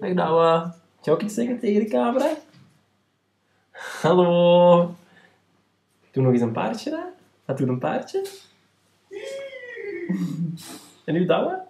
Ik nou, Zou ook iets zeggen tegen de camera? Hallo. Doe nog eens een paardje daar. Wat doet een paardje? En nu Douwe?